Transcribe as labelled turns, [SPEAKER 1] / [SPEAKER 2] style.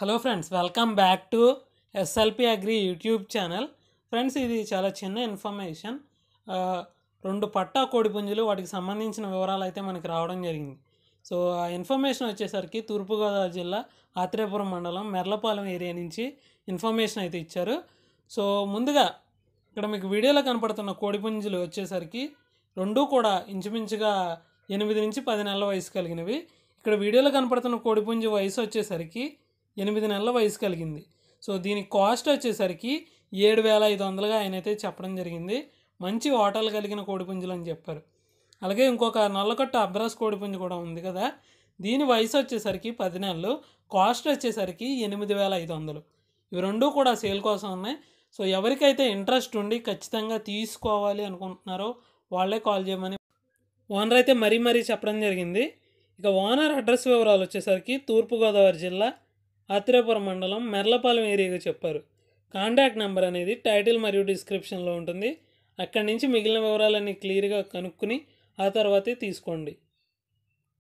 [SPEAKER 1] Hello friends welcome back to SLP agri YouTube channel. Friends ఇది చాలా చిన్న information. రెండు పట్టా కోడిపుంజులు వాటికి సంబంధించిన వివరాలు అయితే మనకి రావడం జరిగింది. సో ఆ ఇన్ఫర్మేషన్ వచ్చేసరికి తూర్పుగోదావరి జిల్లా ఆత్రేయపురం మండలం మెర్లపాలెం ఏరియా నుంచి ఇన్ఫర్మేషన్ అయితే ఇచ్చారు. సో ముందుగా ఇక్కడ మీకు వీడియోలో కనపడుతున్న కోడిపుంజులు వచ్చేసరికి రెండూ కూడా ఇంచుమించుగా ఎనిమిది నుంచి పది నెలల వయసు కలిగినవి. ఇక్కడ వీడియోలో కనపడుతున్న కోడిపుంజు వయసు వచ్చేసరికి ఎనిమిది నెలల వయసు కలిగింది. సో దీని కాస్ట్ వచ్చేసరికి ఏడు వేల ఐదు వందలుగా ఆయన అయితే చెప్పడం జరిగింది. మంచి ఓటలు కలిగిన కోడిపుంజులు అని చెప్పారు. అలాగే ఇంకొక నల్లకొట్ట అబ్రాస్ కోడిపుంజు కూడా ఉంది కదా. దీని వయసు వచ్చేసరికి పది నెలలు కాస్ట్ వచ్చేసరికి ఎనిమిది వేల ఐదు వందలు. ఇవి రెండూ కూడా సేల్ కోసం ఉన్నాయి. సో ఎవరికైతే ఇంట్రెస్ట్ ఉండి ఖచ్చితంగా తీసుకోవాలి అనుకుంటున్నారో వాళ్ళే కాల్ చేయమని ఓనర్ అయితే మరీ మరీ చెప్పడం జరిగింది. ఇక ఓనర్ అడ్రస్ వివరాలు వచ్చేసరికి తూర్పుగోదావరి జిల్లా ఆత్రేపురం మండలం మెర్లపాలెం ఏరియాగా చెప్పారు. కాంటాక్ట్ నెంబర్ అనేది టైటిల్ మరియు డిస్క్రిప్షన్లో ఉంటుంది. అక్కడి నుంచి మిగిలిన వివరాలన్నీ క్లియర్గా కనుక్కుని ఆ తర్వాతే తీసుకోండి.